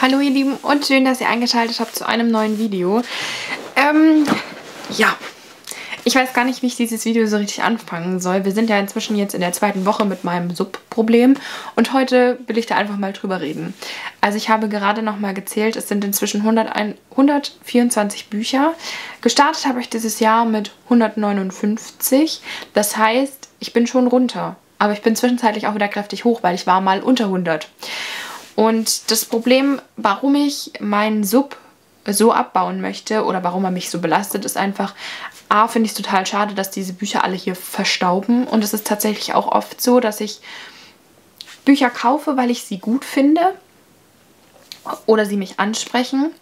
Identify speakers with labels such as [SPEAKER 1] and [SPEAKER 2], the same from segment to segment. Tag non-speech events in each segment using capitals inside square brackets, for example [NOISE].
[SPEAKER 1] Hallo ihr Lieben und schön, dass ihr eingeschaltet habt zu einem neuen Video. Ähm, ja, ich weiß gar nicht, wie ich dieses Video so richtig anfangen soll. Wir sind ja inzwischen jetzt in der zweiten Woche mit meinem Sub-Problem und heute will ich da einfach mal drüber reden. Also ich habe gerade noch mal gezählt, es sind inzwischen 101, 124 Bücher. Gestartet habe ich dieses Jahr mit 159. Das heißt, ich bin schon runter. Aber ich bin zwischenzeitlich auch wieder kräftig hoch, weil ich war mal unter 100. Und das Problem, warum ich meinen Sub so abbauen möchte oder warum er mich so belastet, ist einfach, A, finde ich es total schade, dass diese Bücher alle hier verstauben. Und es ist tatsächlich auch oft so, dass ich Bücher kaufe, weil ich sie gut finde oder sie mich ansprechen.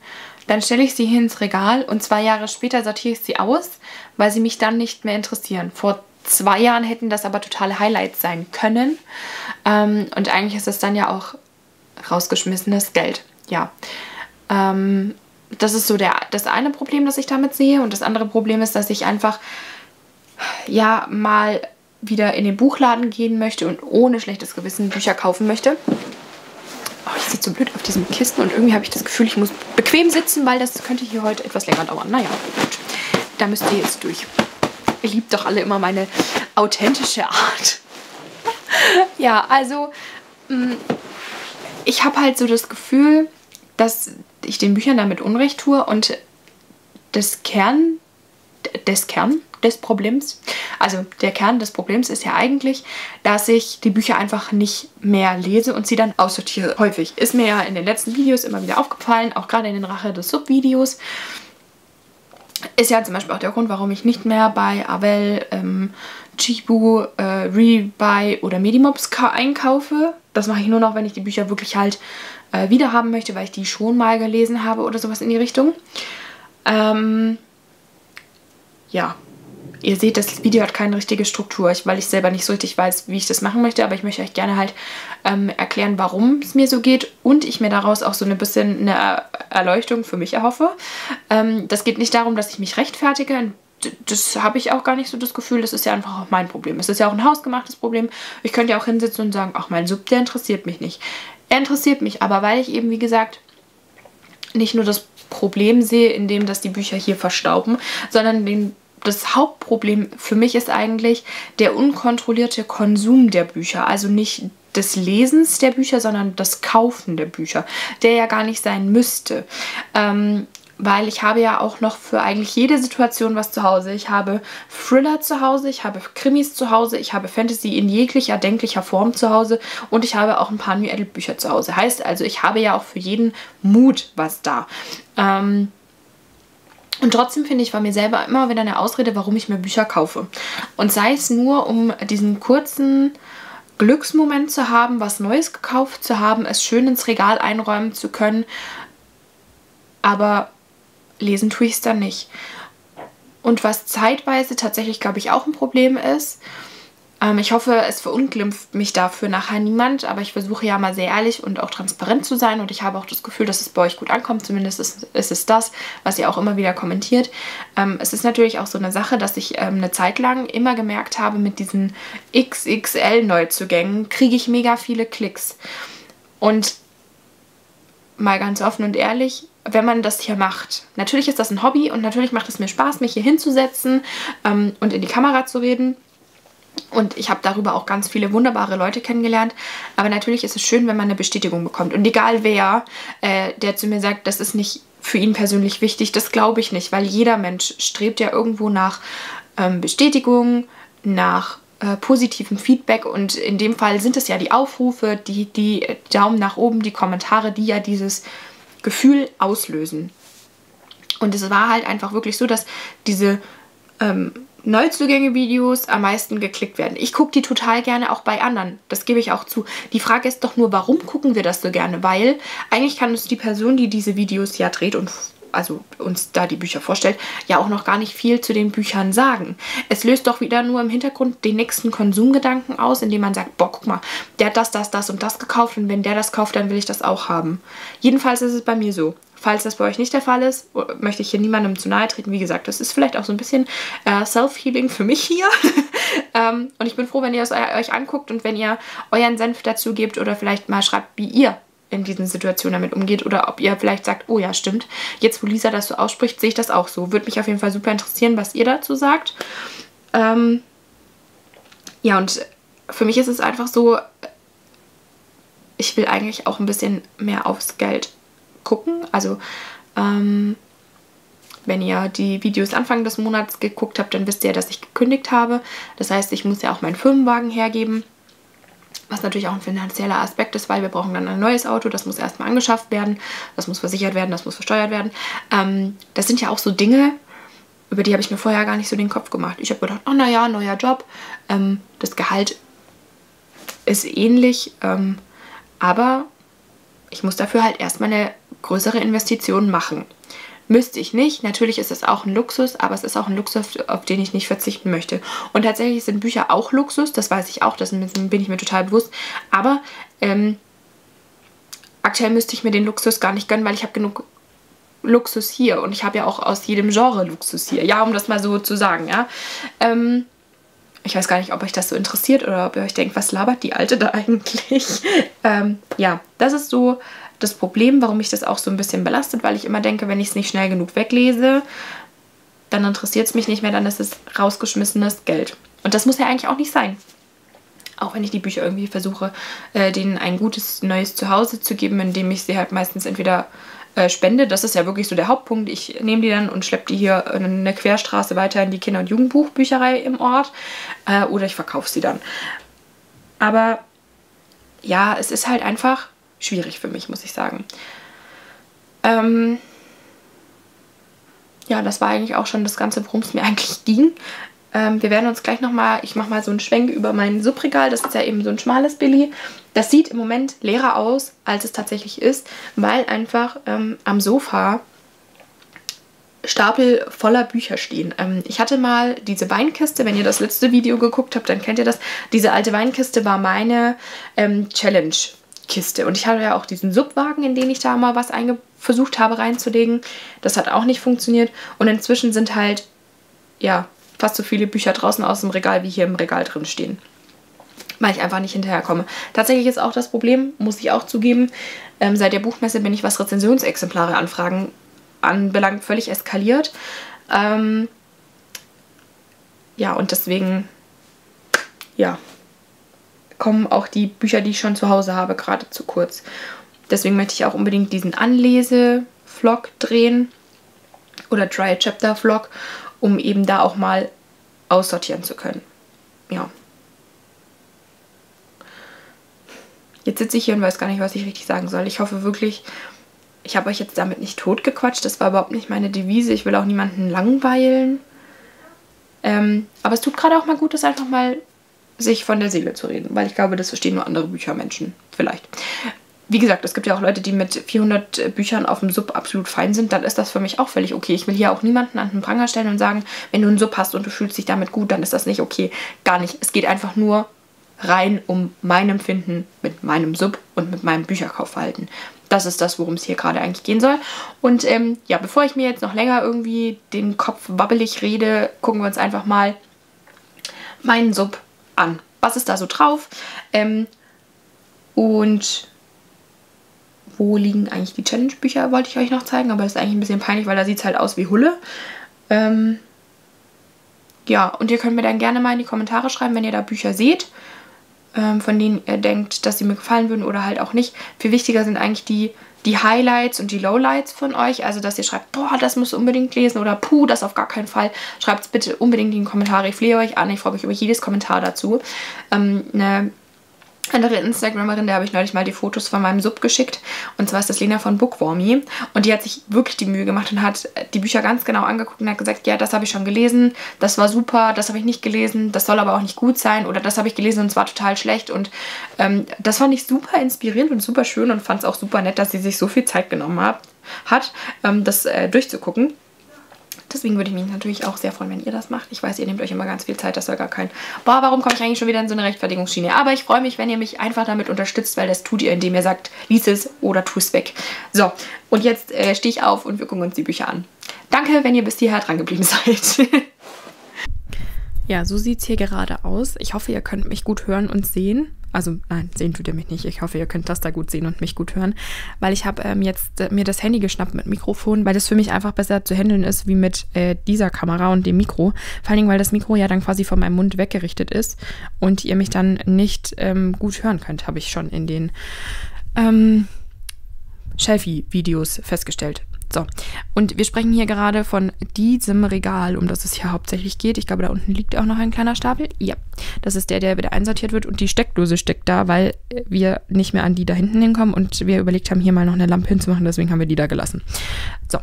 [SPEAKER 1] Dann stelle ich sie hier ins Regal und zwei Jahre später sortiere ich sie aus, weil sie mich dann nicht mehr interessieren. Vor zwei Jahren hätten das aber totale Highlights sein können. Ähm, und eigentlich ist das dann ja auch rausgeschmissenes Geld. Ja. Ähm, das ist so der, das eine Problem, das ich damit sehe. Und das andere Problem ist, dass ich einfach ja mal wieder in den Buchladen gehen möchte und ohne schlechtes Gewissen Bücher kaufen möchte. Oh, ich sitze so blöd auf diesem Kisten und irgendwie habe ich das Gefühl, ich muss bequem sitzen, weil das könnte hier heute etwas länger dauern. Naja, gut. Da müsst ihr jetzt durch. Ihr liebt doch alle immer meine authentische Art. [LAUGHS] ja, also mm, ich habe halt so das Gefühl, dass ich den Büchern damit Unrecht tue und das Kern des Kern des Problems, also der Kern des Problems ist ja eigentlich, dass ich die Bücher einfach nicht mehr lese und sie dann aussortiere. Häufig ist mir ja in den letzten Videos immer wieder aufgefallen, auch gerade in den Rache des Subvideos, ist ja zum Beispiel auch der Grund, warum ich nicht mehr bei Avel, ähm, Chibu, äh, Rebuy oder Medimobs einkaufe. Das mache ich nur noch, wenn ich die Bücher wirklich halt äh, wieder haben möchte, weil ich die schon mal gelesen habe oder sowas in die Richtung. Ähm, ja, ihr seht, das Video hat keine richtige Struktur, weil ich selber nicht so richtig weiß, wie ich das machen möchte, aber ich möchte euch gerne halt ähm, erklären, warum es mir so geht und ich mir daraus auch so ein bisschen eine Erleuchtung für mich erhoffe. Ähm, das geht nicht darum, dass ich mich rechtfertige, das habe ich auch gar nicht so das Gefühl, das ist ja einfach auch mein Problem. Es ist ja auch ein hausgemachtes Problem. Ich könnte ja auch hinsitzen und sagen, ach, mein Sub, der interessiert mich nicht. Er interessiert mich, aber weil ich eben, wie gesagt, nicht nur das Problem sehe, in dem, dass die Bücher hier verstauben, sondern den, das Hauptproblem für mich ist eigentlich der unkontrollierte Konsum der Bücher. Also nicht des Lesens der Bücher, sondern das Kaufen der Bücher, der ja gar nicht sein müsste. Ähm, weil ich habe ja auch noch für eigentlich jede Situation was zu Hause. Ich habe Thriller zu Hause, ich habe Krimis zu Hause, ich habe Fantasy in jeglicher denklicher Form zu Hause und ich habe auch ein paar New Adult Bücher zu Hause. Heißt also, ich habe ja auch für jeden Mut was da. Ähm, und trotzdem finde ich, war mir selber immer wieder eine Ausrede, warum ich mir Bücher kaufe. Und sei es nur, um diesen kurzen Glücksmoment zu haben, was Neues gekauft zu haben, es schön ins Regal einräumen zu können. Aber lesen tue ich es dann nicht. Und was zeitweise tatsächlich, glaube ich, auch ein Problem ist, ähm, ich hoffe, es verunglimpft mich dafür nachher niemand, aber ich versuche ja mal sehr ehrlich und auch transparent zu sein und ich habe auch das Gefühl, dass es bei euch gut ankommt. Zumindest ist, ist es das, was ihr auch immer wieder kommentiert. Ähm, es ist natürlich auch so eine Sache, dass ich ähm, eine Zeit lang immer gemerkt habe, mit diesen XXL-Neuzugängen kriege ich mega viele Klicks. Und mal ganz offen und ehrlich, wenn man das hier macht. Natürlich ist das ein Hobby und natürlich macht es mir Spaß, mich hier hinzusetzen ähm, und in die Kamera zu reden. Und ich habe darüber auch ganz viele wunderbare Leute kennengelernt. Aber natürlich ist es schön, wenn man eine Bestätigung bekommt. Und egal wer, äh, der zu mir sagt, das ist nicht für ihn persönlich wichtig, das glaube ich nicht, weil jeder Mensch strebt ja irgendwo nach ähm, Bestätigung, nach äh, positivem Feedback und in dem Fall sind es ja die Aufrufe, die, die Daumen nach oben, die Kommentare, die ja dieses Gefühl auslösen. Und es war halt einfach wirklich so, dass diese ähm, Neuzugänge-Videos am meisten geklickt werden. Ich gucke die total gerne auch bei anderen. Das gebe ich auch zu. Die Frage ist doch nur, warum gucken wir das so gerne? Weil eigentlich kann uns die Person, die diese Videos ja dreht und also uns da die Bücher vorstellt, ja auch noch gar nicht viel zu den Büchern sagen. Es löst doch wieder nur im Hintergrund den nächsten Konsumgedanken aus, indem man sagt, boah, guck mal, der hat das, das, das und das gekauft und wenn der das kauft, dann will ich das auch haben. Jedenfalls ist es bei mir so. Falls das bei euch nicht der Fall ist, möchte ich hier niemandem zu nahe treten. Wie gesagt, das ist vielleicht auch so ein bisschen äh, Self-Healing für mich hier. [LAUGHS] ähm, und ich bin froh, wenn ihr es euch anguckt und wenn ihr euren Senf dazu gebt oder vielleicht mal schreibt, wie ihr in diesen Situationen damit umgeht oder ob ihr vielleicht sagt, oh ja, stimmt. Jetzt, wo Lisa das so ausspricht, sehe ich das auch so. Würde mich auf jeden Fall super interessieren, was ihr dazu sagt. Ähm, ja, und für mich ist es einfach so, ich will eigentlich auch ein bisschen mehr aufs Geld gucken. Also, ähm, wenn ihr die Videos Anfang des Monats geguckt habt, dann wisst ihr, dass ich gekündigt habe. Das heißt, ich muss ja auch meinen Firmenwagen hergeben. Was natürlich auch ein finanzieller Aspekt ist, weil wir brauchen dann ein neues Auto. Das muss erstmal angeschafft werden. Das muss versichert werden. Das muss versteuert werden. Ähm, das sind ja auch so Dinge, über die habe ich mir vorher gar nicht so den Kopf gemacht. Ich habe gedacht, oh naja, neuer Job. Ähm, das Gehalt ist ähnlich. Ähm, aber ich muss dafür halt erstmal eine größere Investition machen. Müsste ich nicht. Natürlich ist es auch ein Luxus, aber es ist auch ein Luxus, auf den ich nicht verzichten möchte. Und tatsächlich sind Bücher auch Luxus, das weiß ich auch, das bin ich mir total bewusst. Aber ähm, aktuell müsste ich mir den Luxus gar nicht gönnen, weil ich habe genug Luxus hier und ich habe ja auch aus jedem Genre Luxus hier. Ja, um das mal so zu sagen, ja. Ähm, ich weiß gar nicht, ob euch das so interessiert oder ob ihr euch denkt, was labert die Alte da [LAUGHS] eigentlich? ähm, ja, das ist so das Problem, warum mich das auch so ein bisschen belastet, weil ich immer denke, wenn ich es nicht schnell genug weglese, dann interessiert es mich nicht mehr, dann ist es rausgeschmissenes Geld. Und das muss ja eigentlich auch nicht sein. Auch wenn ich die Bücher irgendwie versuche, äh, denen ein gutes neues Zuhause zu geben, indem ich sie halt meistens entweder äh, spende. Das ist ja wirklich so der Hauptpunkt. Ich nehme die dann und schleppe die hier eine Querstraße weiter in die Kinder- und Jugendbuchbücherei im Ort äh, oder ich verkaufe sie dann. Aber ja, es ist halt einfach schwierig für mich, muss ich sagen. Ähm, ja, das war eigentlich auch schon das Ganze, worum es mir [LAUGHS] eigentlich ging. Ähm, wir werden uns gleich nochmal, ich mache mal so einen Schwenk über mein Subregal. Das ist ja eben so ein schmales Billy. Das sieht im Moment leerer aus, als es tatsächlich ist, weil einfach ähm, am Sofa Stapel voller Bücher stehen. Ähm, ich hatte mal diese Weinkiste, wenn ihr das letzte Video geguckt habt, dann kennt ihr das. Diese alte Weinkiste war meine ähm, Challenge Kiste. Und ich hatte ja auch diesen Subwagen, in den ich da mal was versucht habe reinzulegen. Das hat auch nicht funktioniert. Und inzwischen sind halt, ja, fast so viele Bücher draußen aus dem Regal, wie hier im Regal drin stehen. Weil ich einfach nicht hinterherkomme. Tatsächlich ist auch das Problem, muss ich auch zugeben, ähm, seit der Buchmesse bin ich, was Rezensionsexemplare anfragen anbelangt, völlig eskaliert. Ähm, ja, und deswegen, ja, kommen auch die Bücher, die ich schon zu Hause habe, gerade zu kurz. Deswegen möchte ich auch unbedingt diesen Anlese-Vlog drehen oder Try Chapter Vlog, um eben da auch mal aussortieren zu können. Ja. Jetzt sitze ich hier und weiß gar nicht, was ich richtig sagen soll. Ich hoffe wirklich, ich habe euch jetzt damit nicht totgequatscht. Das war überhaupt nicht meine Devise. Ich will auch niemanden langweilen. Ähm, aber es tut gerade auch mal gut, das einfach mal sich von der Seele zu reden, weil ich glaube, das verstehen nur andere Büchermenschen vielleicht. Wie gesagt, es gibt ja auch Leute, die mit 400 Büchern auf dem Sub absolut fein sind. Dann ist das für mich auch völlig okay. Ich will hier auch niemanden an den Pranger stellen und sagen, wenn du einen Sub hast und du fühlst dich damit gut, dann ist das nicht okay. Gar nicht. Es geht einfach nur rein um mein Empfinden mit meinem Sub und mit meinem Bücherkaufverhalten. Das ist das, worum es hier gerade eigentlich gehen soll. Und ähm, ja, bevor ich mir jetzt noch länger irgendwie den Kopf wabbelig rede, gucken wir uns einfach mal meinen Sub an. Was ist da so drauf? Ähm, und wo liegen eigentlich die Challenge-Bücher, wollte ich euch noch zeigen, aber das ist eigentlich ein bisschen peinlich, weil da sieht es halt aus wie Hulle. Ähm, ja, und ihr könnt mir dann gerne mal in die Kommentare schreiben, wenn ihr da Bücher seht, ähm, von denen ihr denkt, dass sie mir gefallen würden oder halt auch nicht. Viel wichtiger sind eigentlich die die Highlights und die Lowlights von euch. Also, dass ihr schreibt, boah, das müsst ihr unbedingt lesen oder puh, das auf gar keinen Fall. Schreibt es bitte unbedingt in die Kommentare. Ich flehe euch an. Ich freue mich über jedes Kommentar dazu. Ähm, eine andere Instagramerin, der habe ich neulich mal die Fotos von meinem Sub geschickt. Und zwar ist das Lena von Bookwormy. Und die hat sich wirklich die Mühe gemacht und hat die Bücher ganz genau angeguckt und hat gesagt, ja, das habe ich schon gelesen, das war super, das habe ich nicht gelesen, das soll aber auch nicht gut sein oder das habe ich gelesen und es war total schlecht. Und ähm, das fand ich super inspirierend und super schön und fand es auch super nett, dass sie sich so viel Zeit genommen hat, hat ähm, das äh, durchzugucken. Deswegen würde ich mich natürlich auch sehr freuen, wenn ihr das macht. Ich weiß, ihr nehmt euch immer ganz viel Zeit, das soll gar kein... Boah, warum komme ich eigentlich schon wieder in so eine Rechtfertigungsschiene? Aber ich freue mich, wenn ihr mich einfach damit unterstützt, weil das tut ihr, indem ihr sagt, lies es oder tu es weg. So, und jetzt äh, stehe ich auf und wir gucken uns die Bücher an. Danke, wenn ihr bis hierher dran geblieben [LAUGHS] seid. ja, so sieht es hier gerade aus. Ich hoffe, ihr könnt mich gut hören und sehen. Also nein, sehen tut ihr mich nicht. Ich hoffe, ihr könnt das da gut sehen und mich gut hören. Weil ich habe ähm, jetzt äh, mir das Handy geschnappt mit Mikrofon, weil das für mich einfach besser zu handeln ist wie mit äh, dieser Kamera und dem Mikro. Vor allen Dingen, weil das Mikro ja dann quasi von meinem Mund weggerichtet ist und ihr mich dann nicht ähm, gut hören könnt, habe ich schon in den ähm, Shelfie-Videos festgestellt. So, und wir sprechen hier gerade von diesem Regal, um das es hier hauptsächlich geht. Ich glaube, da unten liegt auch noch ein kleiner Stapel. Ja, das ist der, der wieder einsortiert wird und die Steckdose steckt da, weil wir nicht mehr an die da hinten hinkommen und wir überlegt haben, hier mal noch eine Lampe hinzumachen, deswegen haben wir die da gelassen. So,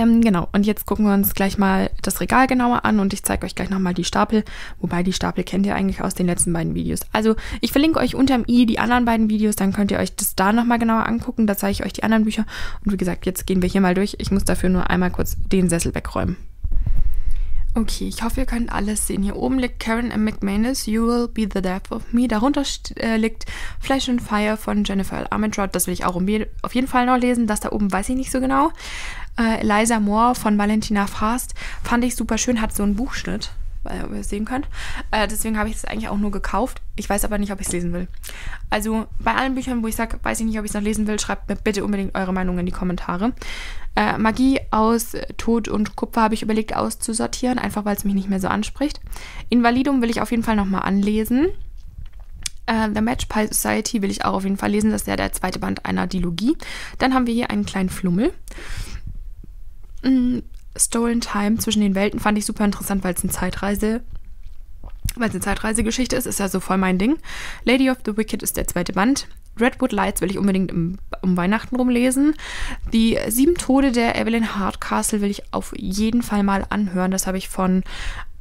[SPEAKER 1] ähm, genau, und jetzt gucken wir uns gleich mal das Regal genauer an und ich zeige euch gleich nochmal die Stapel, wobei die Stapel kennt ihr eigentlich aus den letzten beiden Videos. Also ich verlinke euch unterm i die anderen beiden Videos, dann könnt ihr euch das da nochmal genauer angucken, da zeige ich euch die anderen Bücher. Und wie gesagt, jetzt gehen wir hier mal durch. Ich muss dafür nur einmal kurz den Sessel wegräumen. Okay, ich hoffe, ihr könnt alles sehen. Hier oben liegt Karen M. McManus, You Will Be the Death of Me. Darunter äh, liegt Flash and Fire von Jennifer L. Armentrout. Das will ich auch auf jeden Fall noch lesen. Das da oben weiß ich nicht so genau. Äh, Eliza Moore von Valentina Fast fand ich super schön, hat so einen Buchschnitt, weil ihr es sehen könnt. Äh, deswegen habe ich es eigentlich auch nur gekauft. Ich weiß aber nicht, ob ich es lesen will. Also bei allen Büchern, wo ich sage, weiß ich nicht, ob ich es noch lesen will, schreibt mir bitte unbedingt eure Meinung in die Kommentare. Äh, Magie aus Tod und Kupfer habe ich überlegt auszusortieren, einfach weil es mich nicht mehr so anspricht. Invalidum will ich auf jeden Fall nochmal anlesen. Uh, The Match Pie Society will ich auch auf jeden Fall lesen. Das ist ja der zweite Band einer Dilogie. Dann haben wir hier einen kleinen Flummel. Mm, Stolen Time zwischen den Welten fand ich super interessant, weil es eine Zeitreise, weil es eine Zeitreisegeschichte ist, ist ja so voll mein Ding. Lady of the Wicked ist der zweite Band. Redwood Lights will ich unbedingt im, um Weihnachten rumlesen. Die Sieben Tode der Evelyn Hardcastle will ich auf jeden Fall mal anhören. Das habe ich von,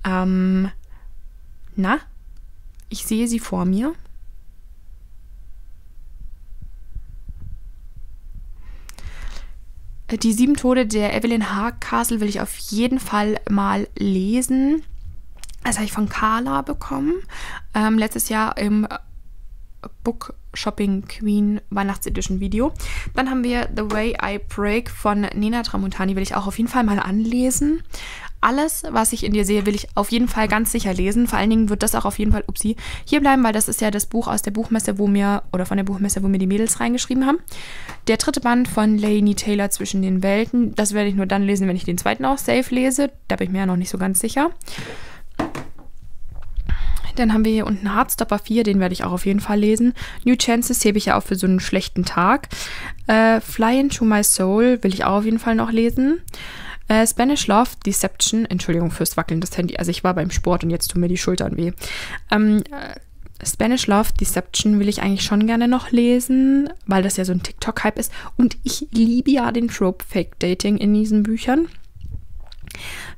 [SPEAKER 1] ähm, na, ich sehe sie vor mir. Die sieben Tode der Evelyn Hardcastle will ich auf jeden Fall mal lesen. Das habe ich von Carla bekommen. Ähm, letztes Jahr im Book Shopping Queen Weihnachtsedition Video. Dann haben wir The Way I Break von Nina Tramontani, will ich auch auf jeden Fall mal anlesen alles, was ich in dir sehe, will ich auf jeden Fall ganz sicher lesen. Vor allen Dingen wird das auch auf jeden Fall, upsie, hier bleiben, weil das ist ja das Buch aus der Buchmesse, wo mir, oder von der Buchmesse, wo mir die Mädels reingeschrieben haben. Der dritte Band von Lainey Taylor zwischen den Welten, das werde ich nur dann lesen, wenn ich den zweiten auch safe lese. Da bin ich mir ja noch nicht so ganz sicher. Dann haben wir hier unten Hardstopper 4, den werde ich auch auf jeden Fall lesen. New Chances hebe ich ja auch für so einen schlechten Tag. Äh, Fly into My Soul will ich auch auf jeden Fall noch lesen. Äh, Spanish Love Deception, Entschuldigung fürs Wackeln des Handy, also ich war beim Sport und jetzt tun mir die Schultern weh. Ähm, äh, Spanish Love Deception will ich eigentlich schon gerne noch lesen, weil das ja so ein TikTok-Hype ist. Und ich liebe ja den Trope Fake Dating in diesen Büchern.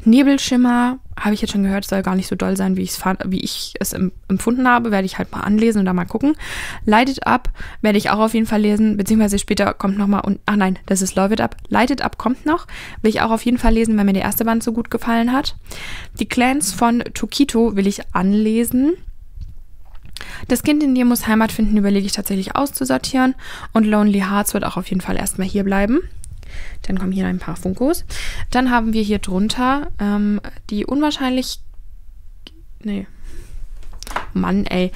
[SPEAKER 1] Nebelschimmer habe ich jetzt schon gehört, soll gar nicht so doll sein, wie, wie ich es empfunden habe. Werde ich halt mal anlesen und da mal gucken. Light It Up werde ich auch auf jeden Fall lesen, beziehungsweise später kommt nochmal und, ach nein, das ist Love It Up. Light It Up kommt noch. Will ich auch auf jeden Fall lesen, weil mir der erste Band so gut gefallen hat. Die Clans von Tokito will ich anlesen. Das Kind in dir muss Heimat finden, überlege ich tatsächlich auszusortieren. Und Lonely Hearts wird auch auf jeden Fall erstmal hier bleiben. Dann kommen hier ein paar Funkos. Dann haben wir hier drunter ähm, die unwahrscheinlich. Nee. Mann, ey.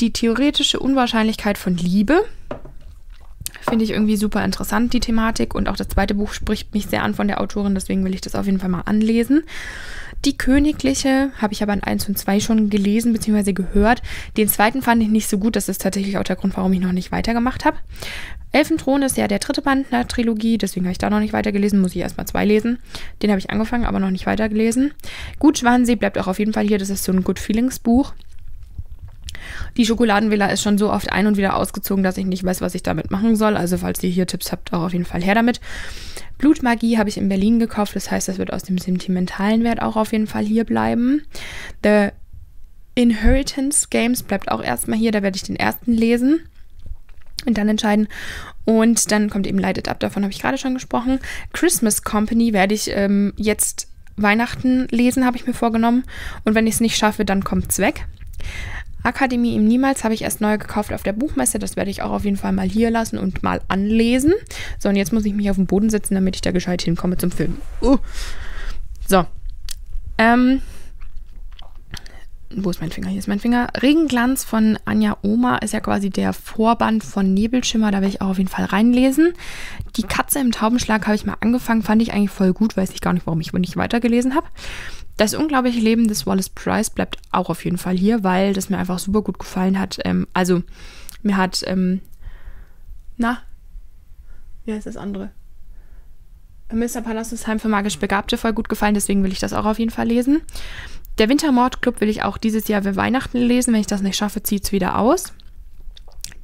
[SPEAKER 1] Die theoretische Unwahrscheinlichkeit von Liebe. Finde ich irgendwie super interessant, die Thematik. Und auch das zweite Buch spricht mich sehr an von der Autorin, deswegen will ich das auf jeden Fall mal anlesen. Die Königliche habe ich aber in 1 und 2 schon gelesen bzw. gehört. Den zweiten fand ich nicht so gut. Das ist tatsächlich auch der Grund, warum ich noch nicht weitergemacht habe. Elfenthron ist ja der dritte Band einer Trilogie, deswegen habe ich da noch nicht weitergelesen, muss ich erstmal zwei lesen. Den habe ich angefangen, aber noch nicht weitergelesen. Gut, Schwansee bleibt auch auf jeden Fall hier, das ist so ein Good Feelings Buch. Die Schokoladenvilla ist schon so oft ein- und wieder ausgezogen, dass ich nicht weiß, was ich damit machen soll. Also falls ihr hier Tipps habt, auch auf jeden Fall her damit. Blutmagie habe ich in Berlin gekauft, das heißt, das wird aus dem sentimentalen Wert auch auf jeden Fall hier bleiben. The Inheritance Games bleibt auch erstmal hier, da werde ich den ersten lesen und dann entscheiden. Und dann kommt eben Light It Up, davon habe ich gerade schon gesprochen. Christmas Company werde ich ähm, jetzt Weihnachten lesen, habe ich mir vorgenommen. Und wenn ich es nicht schaffe, dann kommt es weg. Akademie im Niemals habe ich erst neu gekauft auf der Buchmesse. Das werde ich auch auf jeden Fall mal hier lassen und mal anlesen. So, und jetzt muss ich mich auf den Boden setzen, damit ich da gescheit hinkomme zum Film. Uh. So. Ähm, wo ist mein Finger? Hier ist mein Finger. Regenglanz von Anja Oma ist ja quasi der Vorband von Nebelschimmer. Da will ich auch auf jeden Fall reinlesen. Die Katze im Taubenschlag habe ich mal angefangen, fand ich eigentlich voll gut. Weiß ich gar nicht, warum ich nicht weitergelesen habe. Das unglaubliche Leben des Wallace Price bleibt auch auf jeden Fall hier, weil das mir einfach super gut gefallen hat. Ähm, also, mir hat, ähm, na, wie heißt das andere? Mr. Palastusheim für magisch Begabte voll gut gefallen, deswegen will ich das auch auf jeden Fall lesen. Der Wintermordclub will ich auch dieses Jahr für Weihnachten lesen. Wenn ich das nicht schaffe, zieht es wieder aus.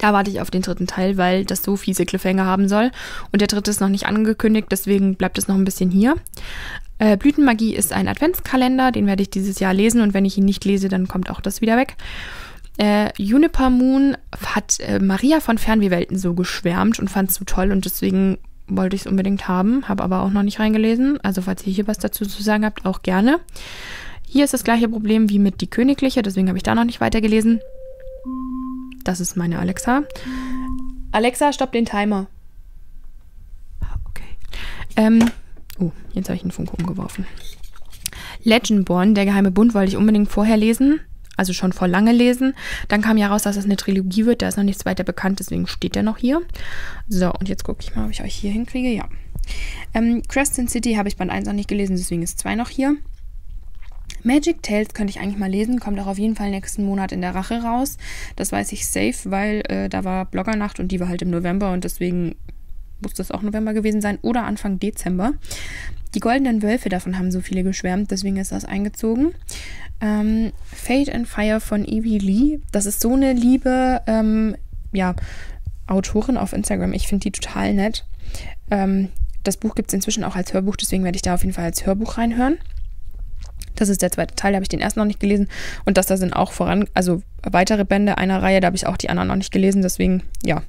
[SPEAKER 1] Da warte ich auf den dritten Teil, weil das so fiese Cliffhanger haben soll. Und der dritte ist noch nicht angekündigt, deswegen bleibt es noch ein bisschen hier. Äh, Blütenmagie ist ein Adventskalender, den werde ich dieses Jahr lesen und wenn ich ihn nicht lese, dann kommt auch das wieder weg. Äh, Juniper Moon hat äh, Maria von Fernwehwelten so geschwärmt und fand es so toll und deswegen wollte ich es unbedingt haben, habe aber auch noch nicht reingelesen. Also falls ihr hier was dazu zu sagen habt, auch gerne. Hier ist das gleiche Problem wie mit Die Königliche, deswegen habe ich da noch nicht weitergelesen. Das ist meine Alexa. Alexa, stopp den Timer. Ah, okay. Ähm, oh, jetzt habe ich einen Funke umgeworfen. Legendborn, der geheime Bund, wollte ich unbedingt vorher lesen. Also schon vor lange lesen. Dann kam ja raus, dass es eine Trilogie wird. Da ist noch nichts weiter bekannt, deswegen steht der noch hier. So, und jetzt gucke ich mal, ob ich euch hier hinkriege. Ja. Ähm, Crescent City habe ich Band 1 noch nicht gelesen, deswegen ist 2 noch hier. Magic Tales könnte ich eigentlich mal lesen, kommt auch auf jeden Fall nächsten Monat in der Rache raus. Das weiß ich safe, weil äh, da war Bloggernacht und die war halt im November und deswegen muss das auch November gewesen sein oder Anfang Dezember. Die goldenen Wölfe, davon haben so viele geschwärmt, deswegen ist das eingezogen. Ähm, Fate and Fire von Evie Lee, das ist so eine liebe, ähm, ja, Autorin auf Instagram. Ich finde die total nett. Ähm, das Buch gibt es inzwischen auch als Hörbuch, deswegen werde ich da auf jeden Fall als Hörbuch reinhören. Das ist der zweite Teil, da habe ich den ersten noch nicht gelesen. Und das da sind auch voran, also weitere Bände einer Reihe, da habe ich auch die anderen noch nicht gelesen, deswegen ja.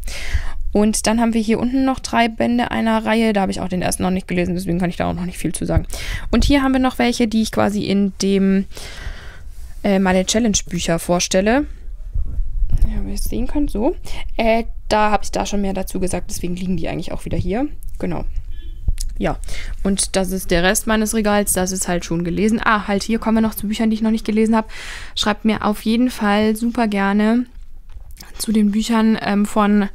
[SPEAKER 1] Und dann haben wir hier unten noch drei Bände einer Reihe, da habe ich auch den ersten noch nicht gelesen, deswegen kann ich da auch noch nicht viel zu sagen. Und hier haben wir noch welche, die ich quasi in dem äh, meine Challenge-Bücher vorstelle. Ja, wie ihr es sehen könnt, so. Äh, da habe ich da schon mehr dazu gesagt, deswegen liegen die eigentlich auch wieder hier. Genau. Ja, und das ist der Rest meines Regals. Das ist halt schon gelesen. Ah, halt, hier kommen wir noch zu Büchern, die ich noch nicht gelesen habe. Schreibt mir auf jeden Fall super gerne zu den Büchern ähm, von,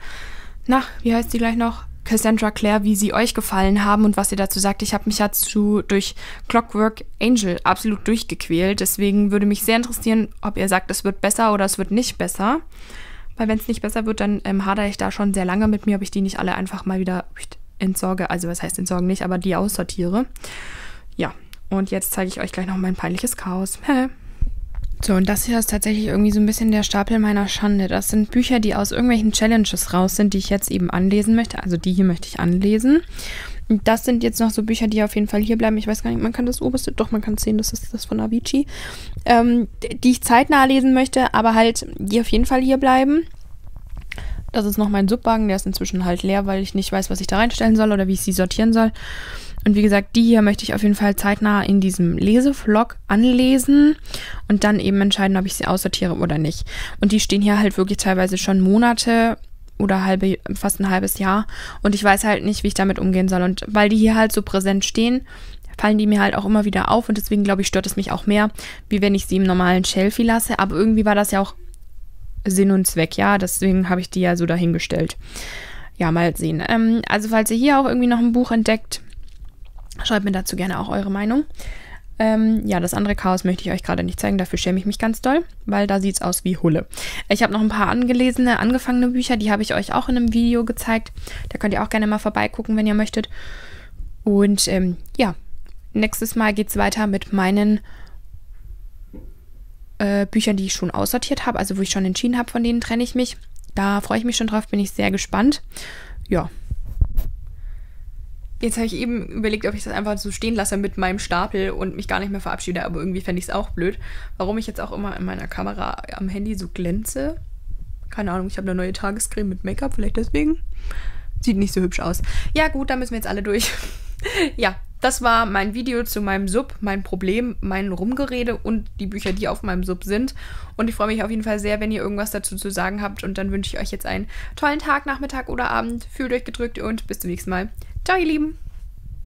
[SPEAKER 1] na, wie heißt die gleich noch? Cassandra Clare, wie sie euch gefallen haben und was ihr dazu sagt. Ich habe mich dazu durch Clockwork Angel absolut durchgequält. Deswegen würde mich sehr interessieren, ob ihr sagt, es wird besser oder es wird nicht besser. Weil wenn es nicht besser wird, dann ähm, hadere ich da schon sehr lange mit mir, ob ich die nicht alle einfach mal wieder entsorge. Also was heißt entsorgen nicht, aber die aussortiere. Ja, und jetzt zeige ich euch gleich noch mein peinliches Chaos. [LAUGHS] So, und das hier ist tatsächlich irgendwie so ein bisschen der Stapel meiner Schande. Das sind Bücher, die aus irgendwelchen Challenges raus sind, die ich jetzt eben anlesen möchte. Also die hier möchte ich anlesen. Und das sind jetzt noch so Bücher, die auf jeden Fall hier bleiben. Ich weiß gar nicht, man kann das oberste, doch, man kann sehen, das ist das von Avicii. Ähm, die ich zeitnah lesen möchte, aber halt, die auf jeden Fall hier bleiben. Das ist noch mein Subwagen, der ist inzwischen halt leer, weil ich nicht weiß, was ich da reinstellen soll oder wie ich sie sortieren soll. Und wie gesagt, die hier möchte ich auf jeden Fall zeitnah in diesem Lesevlog anlesen und dann eben entscheiden, ob ich sie aussortiere oder nicht. Und die stehen hier halt wirklich teilweise schon Monate oder halbe, fast ein halbes Jahr. Und ich weiß halt nicht, wie ich damit umgehen soll. Und weil die hier halt so präsent stehen, fallen die mir halt auch immer wieder auf. Und deswegen glaube ich, stört es mich auch mehr, wie wenn ich sie im normalen Shelfie lasse. Aber irgendwie war das ja auch Sinn und Zweck, ja. Deswegen habe ich die ja so dahingestellt. Ja, mal sehen. Ähm, also, falls ihr hier auch irgendwie noch ein Buch entdeckt, schreibt mir dazu gerne auch eure Meinung. Ähm, ja, das andere Chaos möchte ich euch gerade nicht zeigen, dafür schäme ich mich ganz doll, weil da sieht es aus wie Hulle. Ich habe noch ein paar angelesene, angefangene Bücher, die habe ich euch auch in einem Video gezeigt. Da könnt ihr auch gerne mal vorbeigucken, wenn ihr möchtet. Und ähm, ja, nächstes Mal geht es weiter mit meinen äh, Büchern, die ich schon aussortiert habe, also wo ich schon entschieden habe, von denen trenne ich mich. Da freue ich mich schon drauf, bin ich sehr gespannt. Ja. Jetzt habe ich eben überlegt, ob ich das einfach so stehen lasse mit meinem Stapel und mich gar nicht mehr verabschiede, aber irgendwie fände ich es auch blöd. Warum ich jetzt auch immer in meiner Kamera am Handy so glänze. Keine Ahnung, ich habe eine neue Tagescreme mit Make-up, vielleicht deswegen. Sieht nicht so hübsch aus. Ja, gut, da müssen wir jetzt alle durch. [LAUGHS] ja, das war mein Video zu meinem Sub, mein Problem, mein Rumgerede und die Bücher, die auf meinem Sub sind. Und ich freue mich auf jeden Fall sehr, wenn ihr irgendwas dazu zu sagen habt. Und dann wünsche ich euch jetzt einen tollen Tag, Nachmittag oder Abend. Fühlt euch gedrückt und bis zum nächsten Mal. Ciao, ihr Lieben!